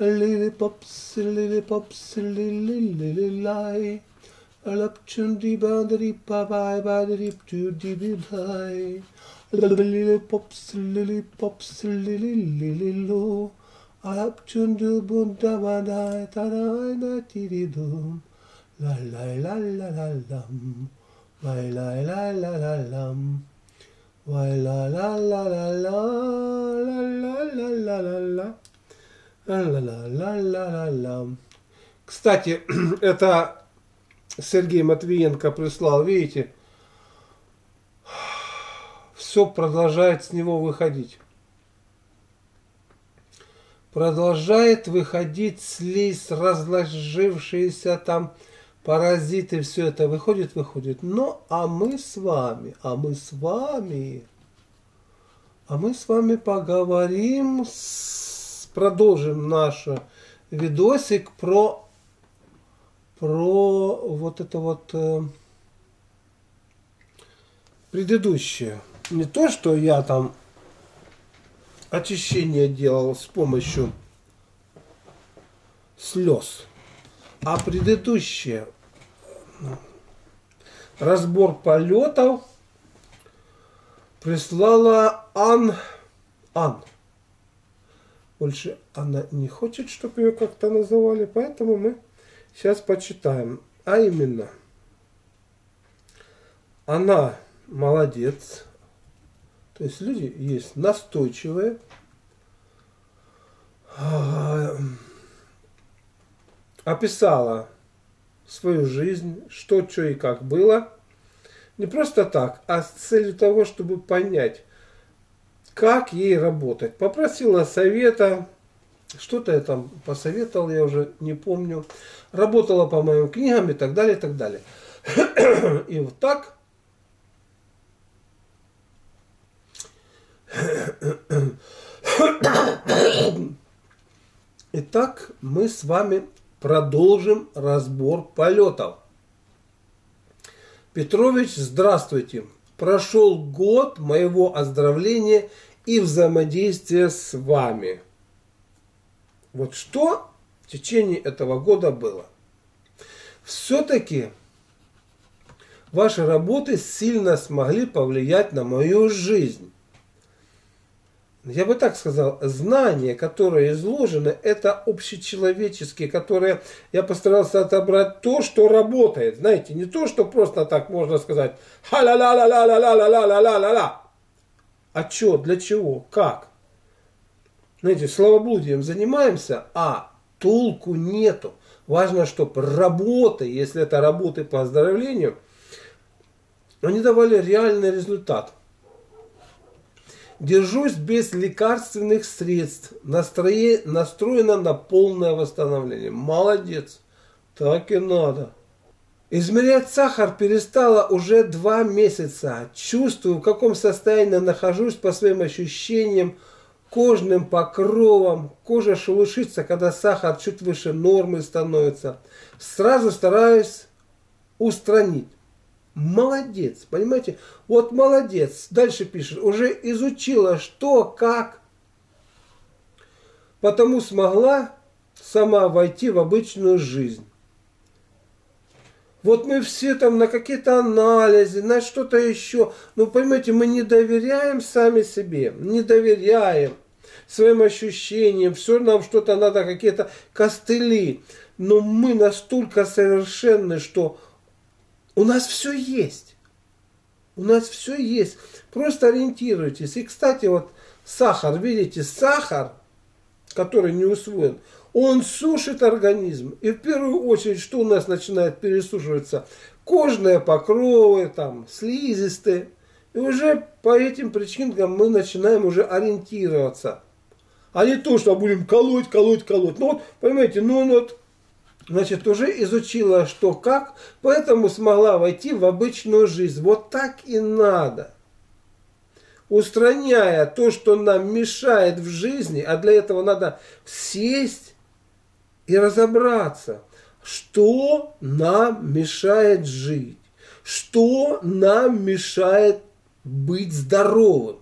lily pop lily pop lily lily lie Alap chundi bandari papai bandari to dibi lie lily pops lily pops lily lily lo da, chundu da, bandai tarai na tiridum la la la la la lam la la la la la lam la la la la la la la la la la la ла ла ла ла ла ла Кстати, это Сергей Матвиенко прислал, видите, все продолжает с него выходить. Продолжает выходить слизь, разложившиеся там паразиты, все это выходит, выходит. Ну, а мы с вами, а мы с вами, а мы с вами поговорим, с, продолжим наш видосик про, про вот это вот э, предыдущее. Не то, что я там очищение делал с помощью слез а предыдущее разбор полетов прислала Ан. Ан. Больше она не хочет, чтобы ее как-то называли, поэтому мы сейчас почитаем. А именно, она молодец, то есть люди есть настойчивые, описала свою жизнь, что, что и как было. Не просто так, а с целью того, чтобы понять, как ей работать. Попросила совета, что-то я там посоветовал, я уже не помню. Работала по моим книгам и так далее, и так далее. И вот так Итак, мы с вами продолжим разбор полетов. Петрович, здравствуйте. Прошел год моего оздоровления и взаимодействия с вами. Вот что в течение этого года было? Все-таки ваши работы сильно смогли повлиять на мою жизнь я бы так сказал, знания, которые изложены, это общечеловеческие, которые я постарался отобрать то, что работает. Знаете, не то, что просто так можно сказать ха-ла-ла-ла-ла-ла-ла-ла-ла-ла-ла-ла. А что, для чего, как? Знаете, словоблудием занимаемся, а толку нету. Важно, чтобы работы, если это работы по оздоровлению, они давали реальный результат. Держусь без лекарственных средств. Настрое, настроена на полное восстановление. Молодец. Так и надо. Измерять сахар перестала уже два месяца. Чувствую, в каком состоянии нахожусь по своим ощущениям, кожным покровом. Кожа шелушится, когда сахар чуть выше нормы становится. Сразу стараюсь устранить. Молодец, понимаете? Вот молодец. Дальше пишет. Уже изучила что, как. Потому смогла сама войти в обычную жизнь. Вот мы все там на какие-то анализы, на что-то еще. Ну, понимаете, мы не доверяем сами себе, не доверяем своим ощущениям. Все нам что-то надо, какие-то костыли. Но мы настолько совершенны, что у нас все есть. У нас все есть. Просто ориентируйтесь. И, кстати, вот сахар, видите, сахар, который не усвоен, он сушит организм. И в первую очередь, что у нас начинает пересушиваться? Кожные покровы, там, слизистые. И уже по этим причинам мы начинаем уже ориентироваться. А не то, что будем колоть, колоть, колоть. Ну вот, понимаете, ну вот значит, уже изучила что как, поэтому смогла войти в обычную жизнь. Вот так и надо. Устраняя то, что нам мешает в жизни, а для этого надо сесть и разобраться, что нам мешает жить, что нам мешает быть здоровым.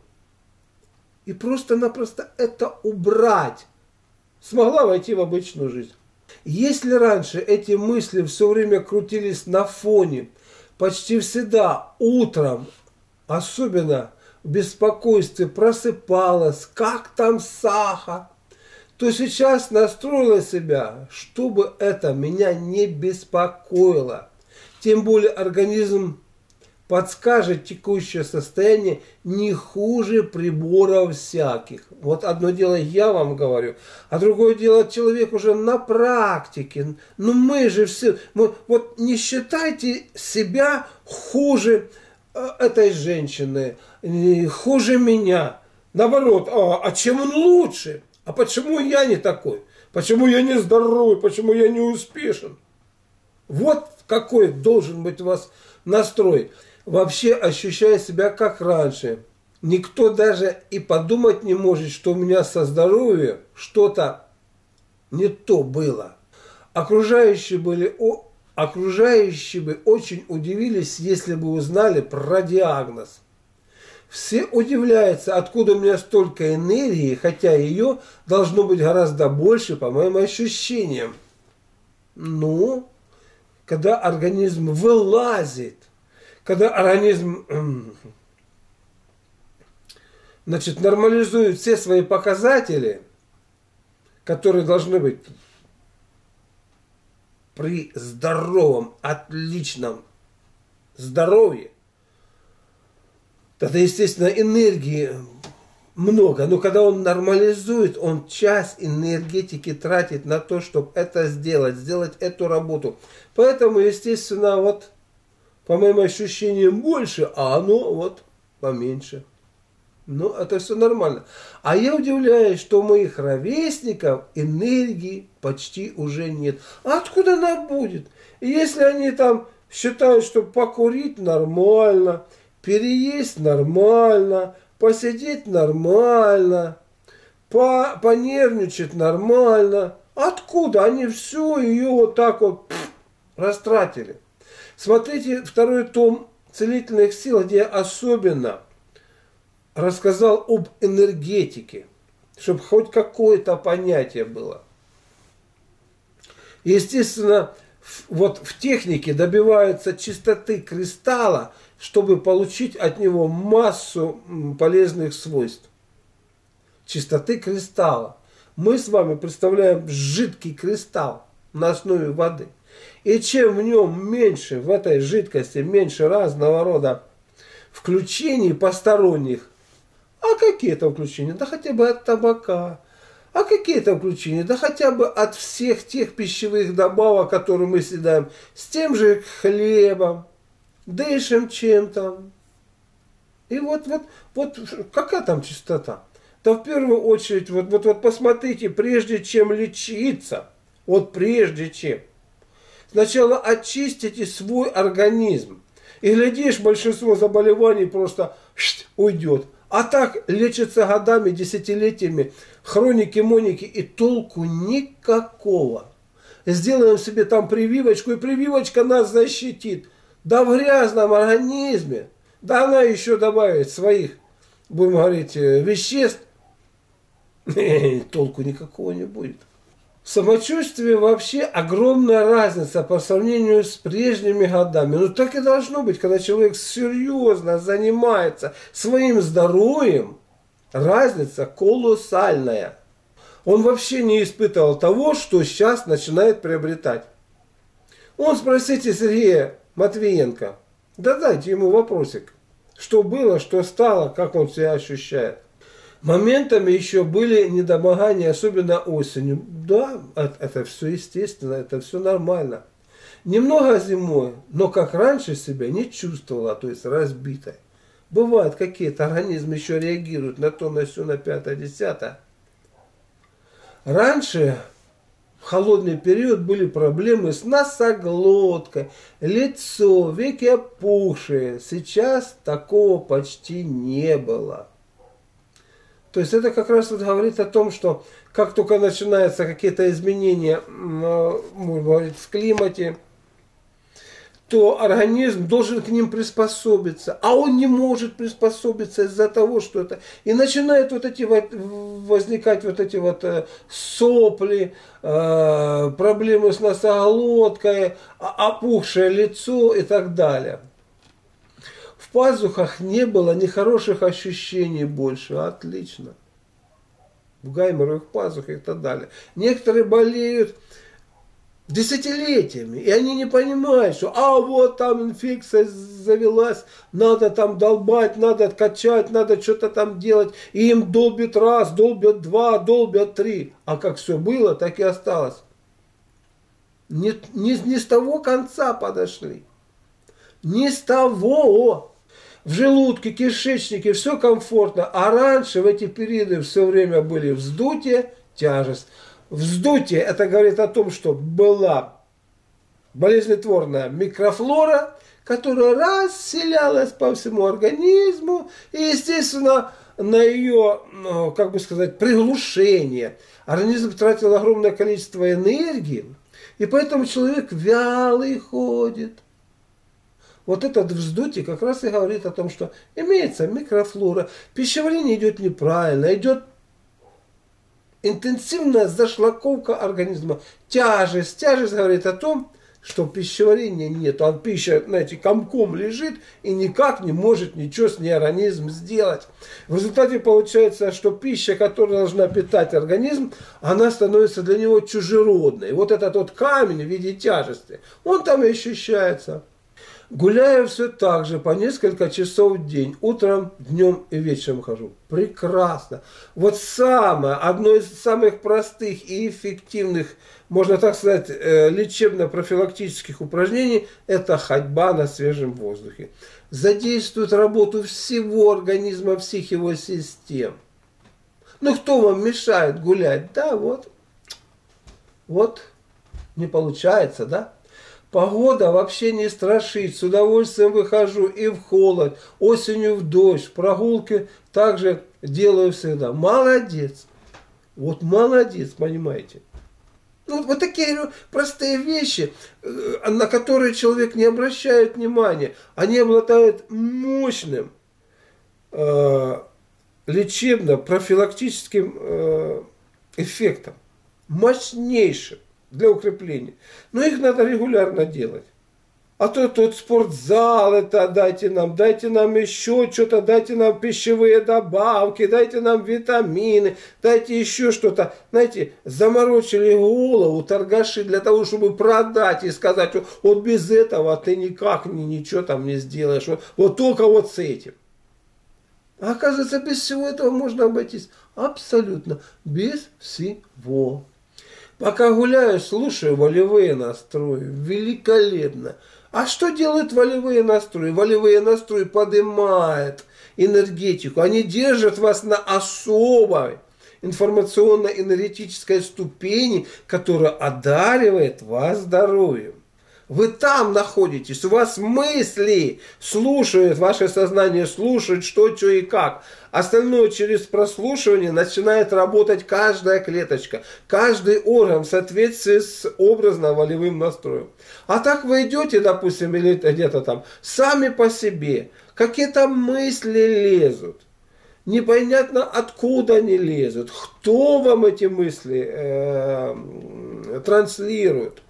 И просто-напросто это убрать смогла войти в обычную жизнь. Если раньше эти мысли все время крутились на фоне, почти всегда утром, особенно в беспокойстве, просыпалась, как там Саха, то сейчас настроила себя, чтобы это меня не беспокоило. Тем более организм подскажет текущее состояние не хуже приборов всяких. Вот одно дело я вам говорю, а другое дело человек уже на практике. Ну мы же все, мы, вот не считайте себя хуже э, этой женщины, хуже меня. Наоборот, а, а чем он лучше? А почему я не такой? Почему я не здоровый? Почему я не успешен? Вот какой должен быть у вас настрой. Вообще ощущая себя как раньше. Никто даже и подумать не может, что у меня со здоровьем что-то не то было. Окружающие были о, окружающие бы очень удивились, если бы узнали про диагноз. Все удивляются, откуда у меня столько энергии, хотя ее должно быть гораздо больше, по моим ощущениям. Ну, когда организм вылазит, когда организм значит, нормализует все свои показатели, которые должны быть при здоровом, отличном здоровье, тогда, естественно, энергии много. Но когда он нормализует, он час энергетики тратит на то, чтобы это сделать, сделать эту работу. Поэтому, естественно, вот по моим ощущениям больше, а оно вот поменьше. Ну, это все нормально. А я удивляюсь, что у моих ровесников энергии почти уже нет. А откуда она будет? Если они там считают, что покурить нормально, переесть нормально, посидеть нормально, по, понервничать нормально, откуда они все ее вот так вот пфф, растратили? Смотрите второй том целительных сил, где я особенно рассказал об энергетике, чтобы хоть какое-то понятие было. Естественно, вот в технике добивается чистоты кристалла, чтобы получить от него массу полезных свойств. Чистоты кристалла. Мы с вами представляем жидкий кристалл на основе воды – и чем в нем меньше, в этой жидкости, меньше разного рода включений посторонних, а какие это включения? Да хотя бы от табака. А какие это включения? Да хотя бы от всех тех пищевых добавок, которые мы съедаем. С тем же хлебом, дышим чем-то. И вот, вот, вот какая там чистота? Да в первую очередь, вот, вот, вот посмотрите, прежде чем лечиться, вот прежде чем, Сначала очистите свой организм. И глядишь, большинство заболеваний просто уйдет. А так лечится годами, десятилетиями, хроники, моники, и толку никакого. Сделаем себе там прививочку, и прививочка нас защитит. Да в грязном организме, да она еще добавит своих, будем говорить, э, веществ, толку никакого не будет. В самочувствии вообще огромная разница по сравнению с прежними годами. Ну так и должно быть, когда человек серьезно занимается своим здоровьем, разница колоссальная. Он вообще не испытывал того, что сейчас начинает приобретать. Он спросите Сергея Матвиенко, да дайте ему вопросик, что было, что стало, как он себя ощущает. Моментами еще были недомогания, особенно осенью. Да, это все естественно, это все нормально. Немного зимой, но как раньше себя не чувствовала, то есть разбитой. Бывают какие-то организмы еще реагируют на то, на все, на пятое, десятое. Раньше, в холодный период, были проблемы с носоглоткой, лицо, веки опухшие. Сейчас такого почти не было. То есть это как раз вот говорит о том, что как только начинаются какие-то изменения, можно говорить, в климате, то организм должен к ним приспособиться, а он не может приспособиться из-за того, что это... И начинают вот эти вот возникать вот эти вот э, сопли, э, проблемы с носоглоткой, опухшее лицо и так далее. В пазухах не было нехороших ощущений больше. Отлично. В гайморовых пазухах и так далее. Некоторые болеют десятилетиями. И они не понимают, что а вот там инфекция завелась, надо там долбать, надо качать, надо что-то там делать. И им долбит раз, долбят два, долбят три. А как все было, так и осталось. Не, не, не с того конца подошли. Не с того. В желудке, кишечнике все комфортно. А раньше в эти периоды все время были вздутие, тяжесть. Вздутие, это говорит о том, что была болезнетворная микрофлора, которая расселялась по всему организму, и, естественно, на ее, ну, как бы сказать, приглушение организм тратил огромное количество энергии, и поэтому человек вялый ходит. Вот этот вздутие как раз и говорит о том, что имеется микрофлора, пищеварение идет неправильно, идет интенсивная зашлаковка организма. Тяжесть. Тяжесть говорит о том, что пищеварения нет. Он пища, знаете, комком лежит и никак не может ничего с ней организм сделать. В результате получается, что пища, которая должна питать организм, она становится для него чужеродной. Вот этот вот камень в виде тяжести, он там и ощущается. Гуляю все так же по несколько часов в день. Утром, днем и вечером хожу. Прекрасно. Вот самое, одно из самых простых и эффективных, можно так сказать, э, лечебно-профилактических упражнений – это ходьба на свежем воздухе. Задействует работу всего организма, всех его систем. Ну, кто вам мешает гулять? Да, вот. Вот. Не получается, да? Погода вообще не страшит, с удовольствием выхожу и в холод, осенью в дождь, прогулки также делаю всегда. Молодец. Вот молодец, понимаете. Ну, вот такие простые вещи, э, на которые человек не обращает внимания, они обладают мощным э, лечебно-профилактическим э, эффектом, мощнейшим для укрепления. Но их надо регулярно делать. А то тут спортзал, это дайте нам, дайте нам еще что-то, дайте нам пищевые добавки, дайте нам витамины, дайте еще что-то. Знаете, заморочили голову торгаши для того, чтобы продать и сказать, вот без этого ты никак ни, ничего там не сделаешь, вот, вот только вот с этим. А оказывается, без всего этого можно обойтись абсолютно без всего. Пока гуляю, слушаю волевые настрои. Великолепно. А что делают волевые настрои? Волевые настрои поднимают энергетику. Они держат вас на особой информационно-энергетической ступени, которая одаривает вас здоровьем. Вы там находитесь, у вас мысли слушают, ваше сознание слушает, что, что и как. Остальное через прослушивание начинает работать каждая клеточка, каждый орган в соответствии с образно-волевым настроем. А так вы идете, допустим, или где-то там, сами по себе, какие-то мысли лезут. Непонятно, откуда они лезут, кто вам эти мысли э, транслирует.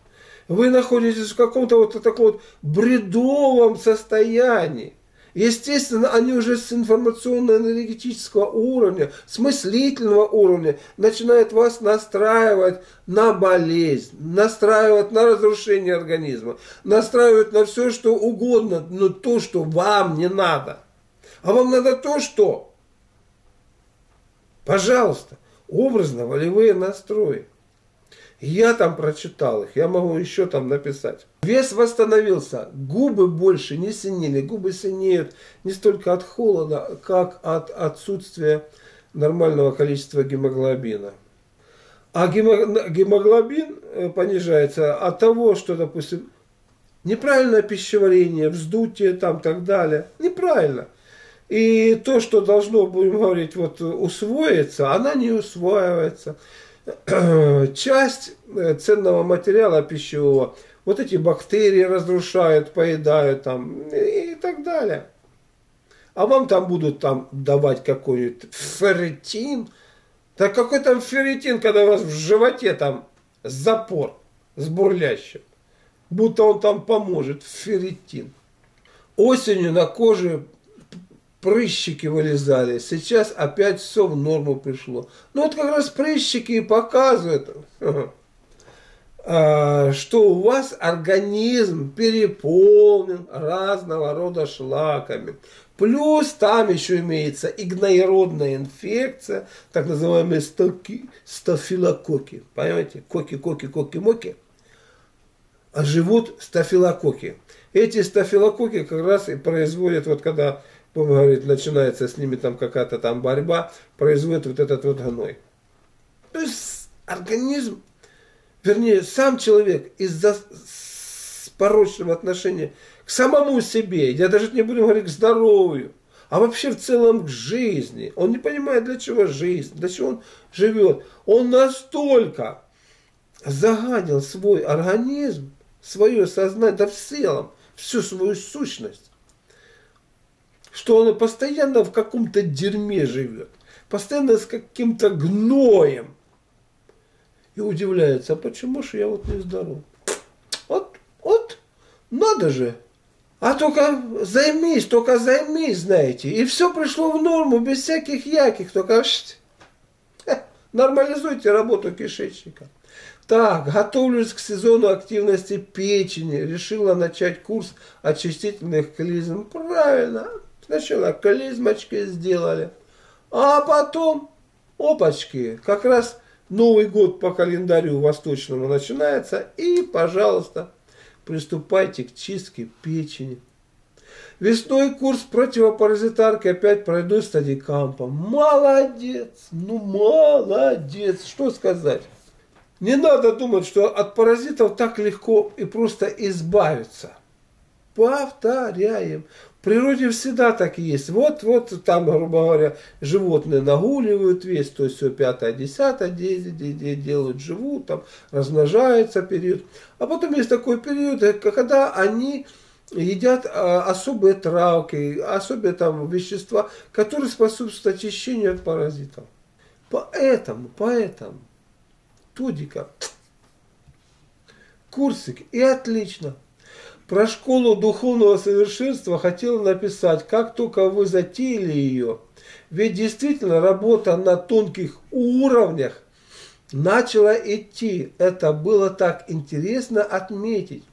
Вы находитесь в каком-то вот таком вот бредовом состоянии. Естественно, они уже с информационно-энергетического уровня, с мыслительного уровня начинают вас настраивать на болезнь, настраивать на разрушение организма, настраивать на все, что угодно, но то, что вам не надо. А вам надо то, что? Пожалуйста, образно-волевые настрои. Я там прочитал их, я могу еще там написать. Вес восстановился, губы больше не синели, губы синеют не столько от холода, как от отсутствия нормального количества гемоглобина. А гемоглобин э, понижается от того, что, допустим, неправильное пищеварение, вздутие там так далее. Неправильно. И то, что должно, будем говорить, вот усвоиться, она не усваивается. часть э, ценного материала пищевого вот эти бактерии разрушают, поедают там и, и так далее. А вам там будут там давать какой-нибудь ферритин. Так какой там ферритин, когда у вас в животе там запор с бурлящим. Будто он там поможет, ферритин. Осенью на коже прыщики вылезали. Сейчас опять все в норму пришло. Ну вот как раз прыщики и показывают, а, что у вас организм переполнен разного рода шлаками. Плюс там еще имеется игноиродная инфекция, так называемые стоки, стафилококки. Понимаете? Коки, коки, коки, моки. А живут стафилококки. Эти стафилококки как раз и производят, вот когда будем говорить, начинается с ними там какая-то там борьба, производит вот этот вот гной. То есть организм, вернее, сам человек из-за порочного отношения к самому себе, я даже не буду говорить к здоровью, а вообще в целом к жизни. Он не понимает, для чего жизнь, для чего он живет. Он настолько заганил свой организм, свое сознание, да в целом, всю свою сущность, что он постоянно в каком-то дерьме живет, постоянно с каким-то гноем. И удивляется, а почему же я вот не здоров? Вот, вот, надо же. А только займись, только займись, знаете. И все пришло в норму, без всяких яких, только нормализуйте работу кишечника. Так, готовлюсь к сезону активности печени. Решила начать курс очистительных клизм. Правильно. Сначала клизмочки сделали. А потом, опачки, как раз Новый год по календарю восточному начинается. И, пожалуйста, приступайте к чистке печени. Весной курс противопаразитарки опять пройду стадикампом. Молодец, ну молодец, что сказать. Не надо думать, что от паразитов так легко и просто избавиться. Повторяем. Природе всегда так и есть. Вот, вот там, грубо говоря, животные нагуливают весь, то есть все пятое, десятое делают, живут, там размножается период. А потом есть такой период, когда они едят а, особые травки, особые там вещества, которые способствуют очищению от паразитов. Поэтому, поэтому Тудика. Курсик. И отлично. Про школу духовного совершенства хотел написать, как только вы затеяли ее. Ведь действительно работа на тонких уровнях начала идти. Это было так интересно отметить.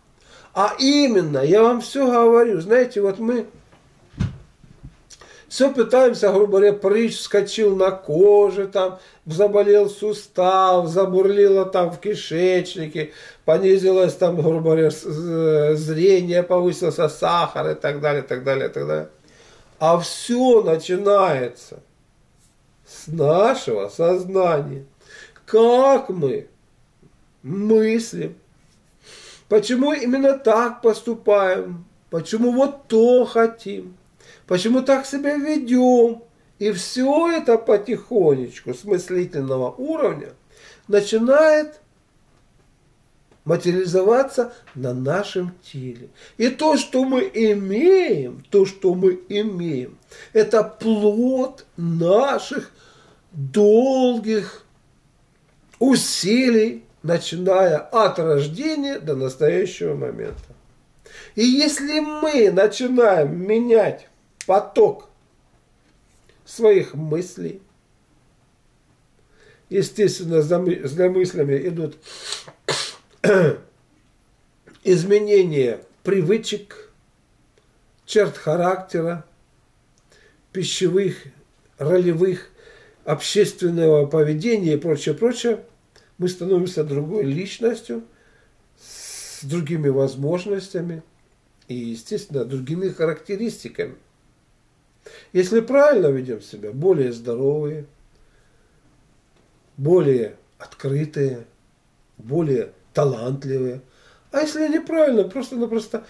А именно, я вам все говорю, знаете, вот мы все пытаемся, грубо говоря, прыщ вскочил на коже, там, заболел сустав, забурлило там в кишечнике, понизилось там, грубо говоря, зрение, повысился сахар и так далее, так далее, так далее. А все начинается с нашего сознания. Как мы мыслим, почему именно так поступаем, почему вот то хотим – Почему так себя ведем? И все это потихонечку с мыслительного уровня начинает материализоваться на нашем теле. И то, что мы имеем, то, что мы имеем, это плод наших долгих усилий, начиная от рождения до настоящего момента. И если мы начинаем менять поток своих мыслей. Естественно, за мыслями идут изменения привычек, черт характера, пищевых, ролевых, общественного поведения и прочее, прочее, мы становимся другой личностью, с другими возможностями и, естественно, другими характеристиками. Если правильно ведем себя, более здоровые, более открытые, более талантливые. А если неправильно, просто-напросто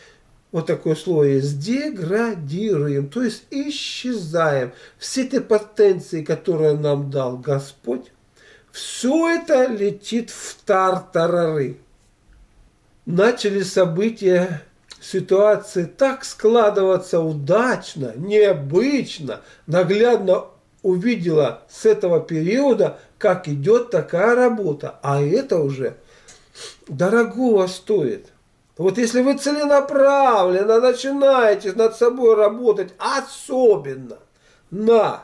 вот такое слово есть, деградируем, то есть исчезаем. Все те потенции, которые нам дал Господь, все это летит в тартарары. начали события, ситуации так складываться удачно, необычно, наглядно увидела с этого периода, как идет такая работа. А это уже дорогого стоит. Вот если вы целенаправленно начинаете над собой работать, особенно на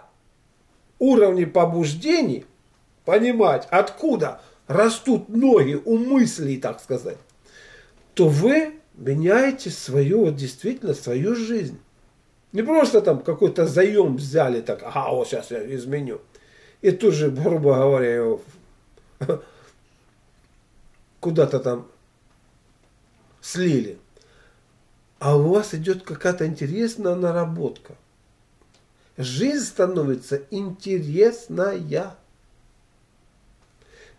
уровне побуждений, понимать, откуда растут ноги у мыслей, так сказать, то вы меняете свою, вот действительно, свою жизнь. Не просто там какой-то заем взяли, так, ага, вот сейчас я изменю. И тут же, грубо говоря, его куда-то там слили. А у вас идет какая-то интересная наработка. Жизнь становится интересная.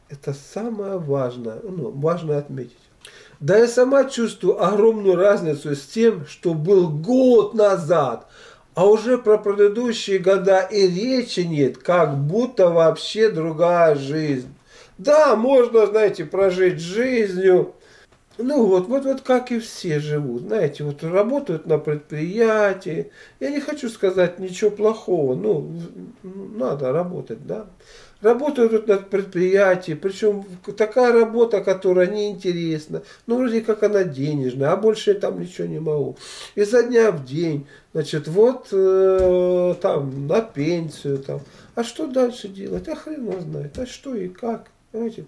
Это самое важное, ну, важно отметить. Да я сама чувствую огромную разницу с тем, что был год назад, а уже про предыдущие года и речи нет, как будто вообще другая жизнь. Да, можно, знаете, прожить жизнью, ну вот, вот, вот как и все живут, знаете, вот работают на предприятии. Я не хочу сказать ничего плохого, ну, надо работать, да работают на предприятии, причем такая работа, которая неинтересна, ну вроде как она денежная, а больше я там ничего не могу. И за дня в день, значит, вот э, там на пенсию там. А что дальше делать? А хрен его знает. А что и как? Понимаете?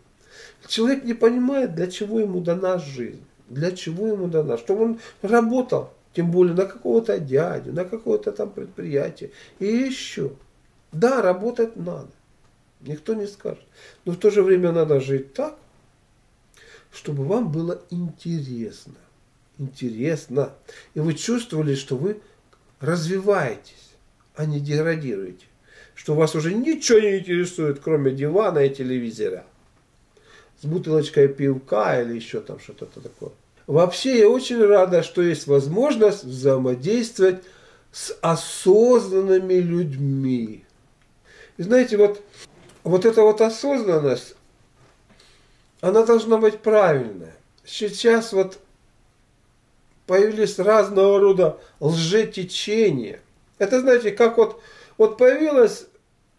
Человек не понимает, для чего ему дана жизнь. Для чего ему дана. Чтобы он работал, тем более на какого-то дядю, на какое-то там предприятие. И еще. Да, работать надо. Никто не скажет. Но в то же время надо жить так, чтобы вам было интересно. Интересно. И вы чувствовали, что вы развиваетесь, а не деградируете. Что вас уже ничего не интересует, кроме дивана и телевизора. С бутылочкой пивка или еще там что-то такое. Вообще я очень рада, что есть возможность взаимодействовать с осознанными людьми. И знаете, вот вот эта вот осознанность, она должна быть правильная. Сейчас вот появились разного рода лжетечения. Это, знаете, как вот, вот появилась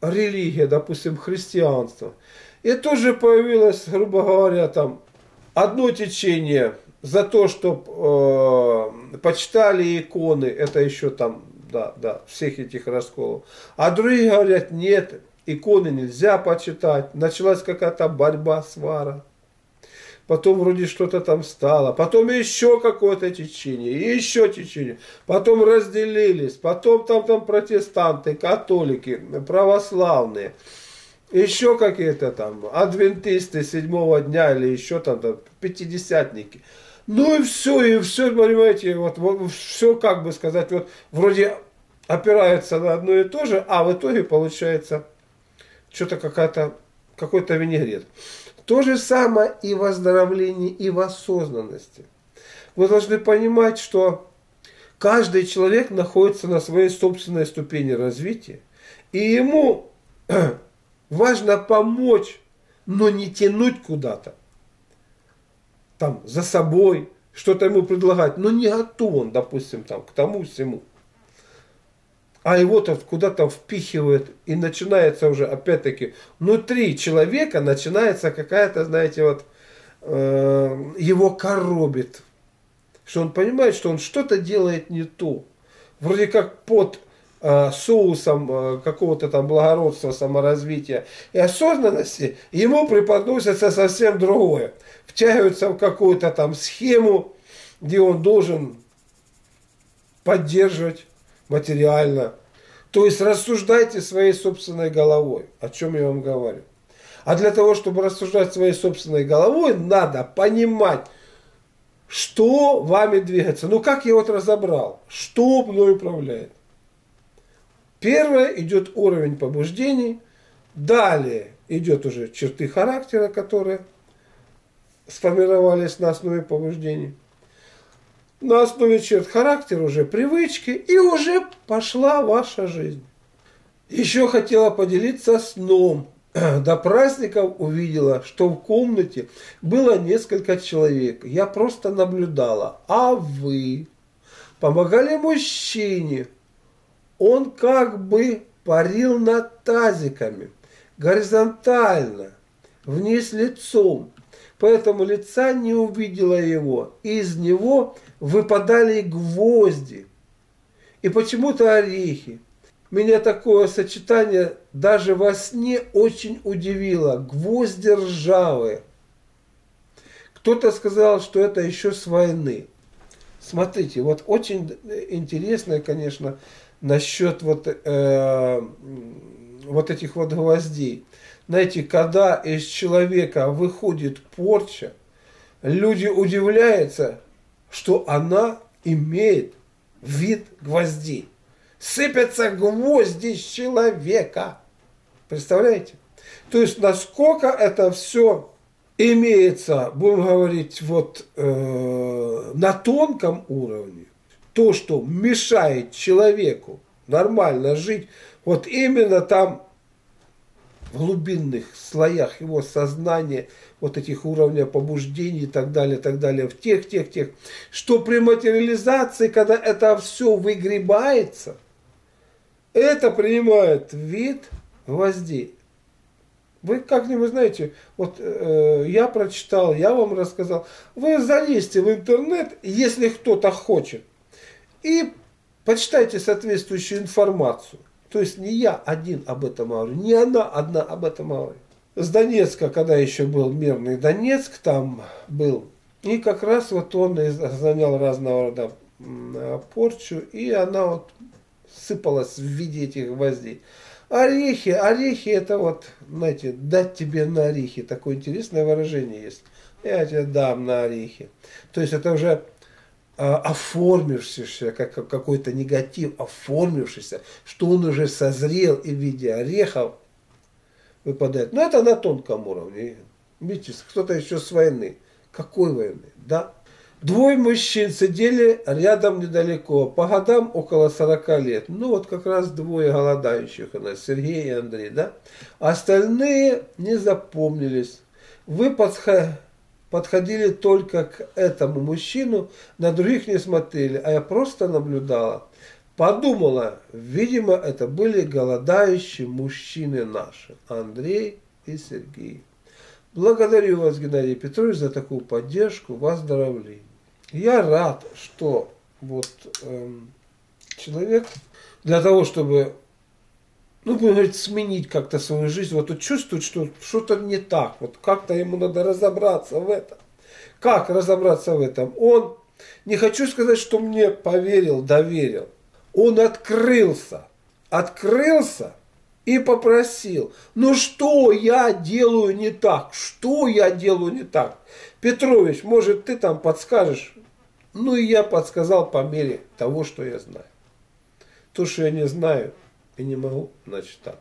религия, допустим, христианство, и тоже появилось, грубо говоря, там одно течение за то, что э, почитали иконы, это еще там, да, да, всех этих расколов. А другие говорят, нет, иконы нельзя почитать, началась какая-то борьба, свара. Потом вроде что-то там стало, потом еще какое-то течение, еще течение, потом разделились, потом там, там протестанты, католики, православные, еще какие-то там адвентисты седьмого дня или еще там, там пятидесятники. Ну и все, и все, понимаете, вот, вот все, как бы сказать, вот вроде опирается на одно и то же, а в итоге получается что-то какая-то, какой-то винегрет. То же самое и в оздоровлении, и в осознанности. Вы должны понимать, что каждый человек находится на своей собственной ступени развития, и ему важно помочь, но не тянуть куда-то, там, за собой, что-то ему предлагать, но не готов он, допустим, там, к тому всему а его-то куда-то впихивают, и начинается уже, опять-таки, внутри человека начинается какая-то, знаете, вот, э, его коробит, что он понимает, что он что-то делает не то. Вроде как под э, соусом э, какого-то там благородства, саморазвития и осознанности, ему преподносится совсем другое. Втягиваются в какую-то там схему, где он должен поддерживать материально. То есть рассуждайте своей собственной головой, о чем я вам говорю. А для того, чтобы рассуждать своей собственной головой, надо понимать, что вами двигается. Ну как я вот разобрал, что мной управляет. Первое идет уровень побуждений, далее идет уже черты характера, которые сформировались на основе побуждений на основе черт характера, уже привычки, и уже пошла ваша жизнь. Еще хотела поделиться сном. до праздников увидела, что в комнате было несколько человек. Я просто наблюдала. А вы помогали мужчине. Он как бы парил над тазиками, горизонтально, вниз лицом. Поэтому лица не увидела его. Из него выпадали гвозди. И почему-то орехи. Меня такое сочетание даже во сне очень удивило. Гвозди ржавые. Кто-то сказал, что это еще с войны. Смотрите, вот очень интересно, конечно, насчет вот, э, вот этих вот гвоздей. Знаете, когда из человека выходит порча, люди удивляются, что она имеет вид гвоздей сыпятся гвозди с человека. Представляете? То есть, насколько это все имеется, будем говорить, вот э, на тонком уровне, то, что мешает человеку нормально жить, вот именно там в глубинных слоях его сознания, вот этих уровней побуждений и так далее, так далее, в тех, тех, тех, что при материализации, когда это все выгребается – это принимает вид гвоздей. Вы как-нибудь знаете, вот э, я прочитал, я вам рассказал. Вы залезьте в интернет, если кто-то хочет, и почитайте соответствующую информацию. То есть не я один об этом говорю, не она одна об этом говорит. С Донецка, когда еще был мирный Донецк, там был. И как раз вот он занял разного рода порчу, и она вот сыпалось в виде этих гвоздей. Орехи, орехи это вот, знаете, дать тебе на орехи. Такое интересное выражение есть. Я тебе дам на орехи. То есть это уже оформившийся, как какой-то негатив, оформившийся, что он уже созрел и в виде орехов выпадает. Но это на тонком уровне. Видите, кто-то еще с войны. Какой войны? Да, Двое мужчин сидели рядом недалеко, по годам около 40 лет. Ну вот как раз двое голодающих у нас, Сергей и Андрей, да? Остальные не запомнились. Вы подходили только к этому мужчину, на других не смотрели, а я просто наблюдала. Подумала, видимо, это были голодающие мужчины наши, Андрей и Сергей. Благодарю вас, Геннадий Петрович, за такую поддержку, выздоровление. Я рад, что вот э, человек для того, чтобы, ну, будем говорить, сменить как-то свою жизнь, вот он чувствует, что что-то не так, вот как-то ему надо разобраться в этом. Как разобраться в этом? Он, не хочу сказать, что мне поверил, доверил, он открылся, открылся и попросил, ну что я делаю не так, что я делаю не так? Петрович, может ты там подскажешь, ну и я подсказал по мере того, что я знаю. То, что я не знаю и не могу, значит так.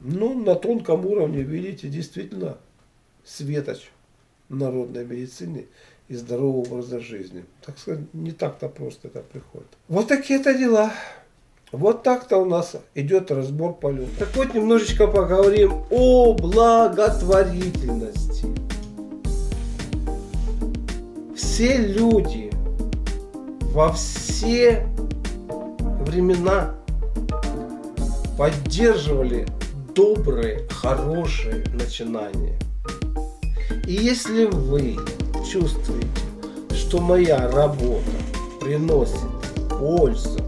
Ну, на тонком уровне, видите, действительно, светоч народной медицины и здорового образа жизни. Так сказать, не так-то просто это приходит. Вот такие-то дела. Вот так-то у нас идет разбор полета. Так вот, немножечко поговорим о благотворительности все люди во все времена поддерживали добрые, хорошие начинания. И если вы чувствуете, что моя работа приносит пользу,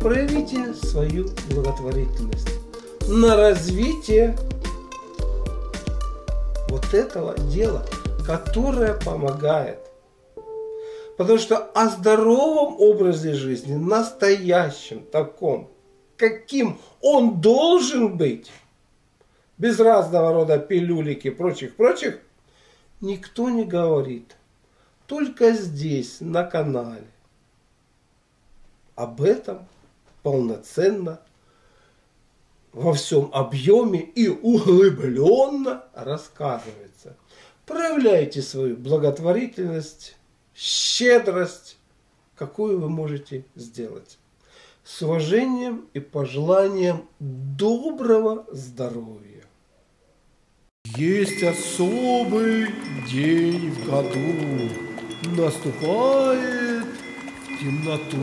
проявите свою благотворительность на развитие вот этого дела – которая помогает. Потому что о здоровом образе жизни, настоящем таком, каким он должен быть, без разного рода пилюлики и прочих-прочих, никто не говорит. Только здесь, на канале. Об этом полноценно во всем объеме и углубленно рассказывается. Проявляйте свою благотворительность, щедрость, какую вы можете сделать. С уважением и пожеланием доброго здоровья. Есть особый день в году. Наступает в темноту.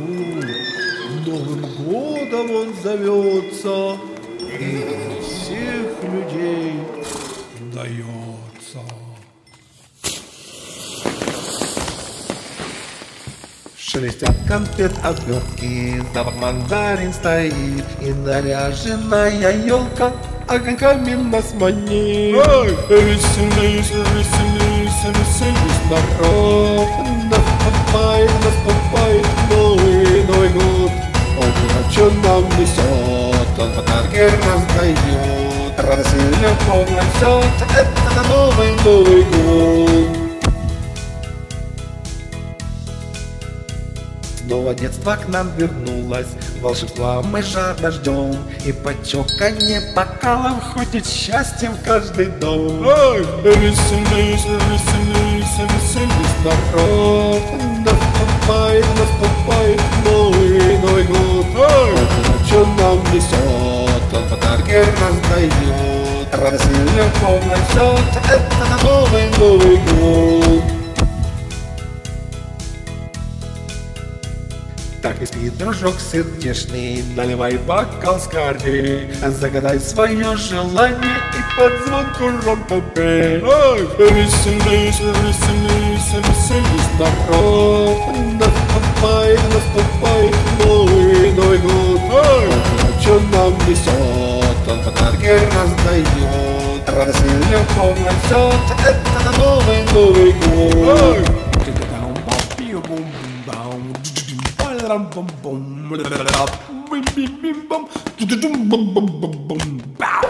Новым годом он зовется и всех людей дается. Шелестят конфет обертки, запах мандарин стоит И наряженная елка огоньками нас манит. Веселись, веселись, веселись, Народ. Наступает, наступает новый Новый год. Он что нам несет, он подарки раздает. Радость и любовь несет, это новый Новый год Снова детство к нам вернулось, волшебства мы жадно ждем, И почоканье бокалов ходит счастьем в каждый дом. Ой, веселись, веселись, веселись, Народ. Наступает, наступает новый Новый год. Ой, что нам несет, он подарки раздает, Радость и любовь несет, это новый Новый год. Так и спит дружок сердечный, наливай бокал скорей, загадай свое желание и под звонку ромко пей. ой, веселись, веселись, веселись, Народ наступает, наступает новый Новый год. Ой, что нам несет, он подарки раздает, радость и любовь несет, это новый Новый год. ой. Bow.